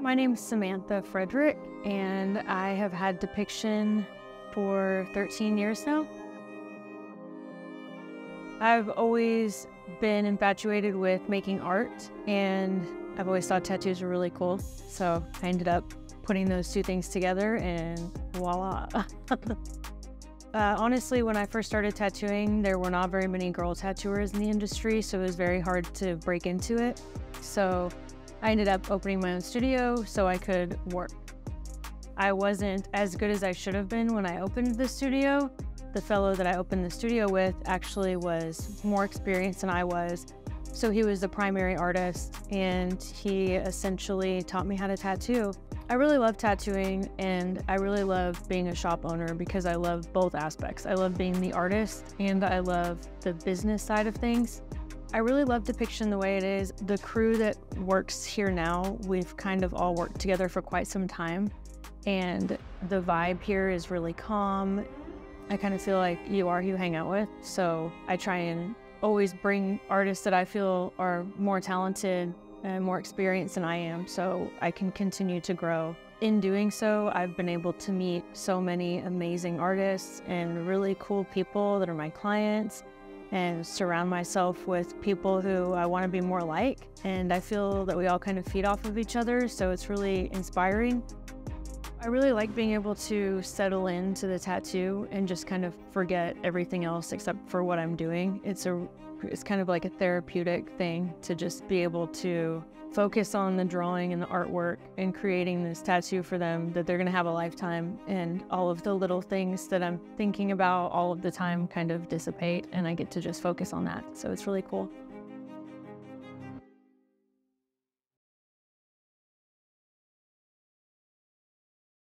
My name is Samantha Frederick, and I have had Depiction for 13 years now. I've always been infatuated with making art, and I've always thought tattoos were really cool. So I ended up putting those two things together, and voila. uh, honestly, when I first started tattooing, there were not very many girl tattooers in the industry, so it was very hard to break into it. So I ended up opening my own studio so I could work. I wasn't as good as I should have been when I opened the studio. The fellow that I opened the studio with actually was more experienced than I was. So he was the primary artist and he essentially taught me how to tattoo. I really love tattooing and I really love being a shop owner because I love both aspects. I love being the artist and I love the business side of things. I really love Depiction the way it is. The crew that works here now, we've kind of all worked together for quite some time. And the vibe here is really calm. I kind of feel like you are who you hang out with. So I try and always bring artists that I feel are more talented and more experienced than I am so I can continue to grow. In doing so, I've been able to meet so many amazing artists and really cool people that are my clients and surround myself with people who I want to be more like. And I feel that we all kind of feed off of each other, so it's really inspiring. I really like being able to settle into the tattoo and just kind of forget everything else except for what I'm doing. It's a it's kind of like a therapeutic thing to just be able to focus on the drawing and the artwork and creating this tattoo for them that they're going to have a lifetime and all of the little things that I'm thinking about all of the time kind of dissipate and I get to just focus on that. So it's really cool.